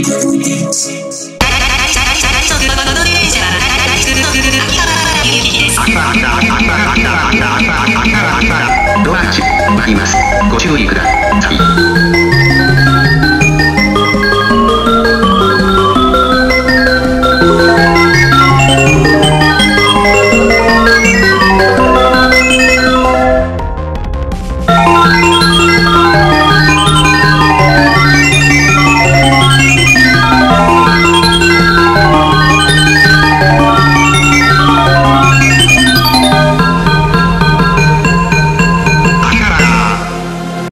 ドアります。ご注意ください。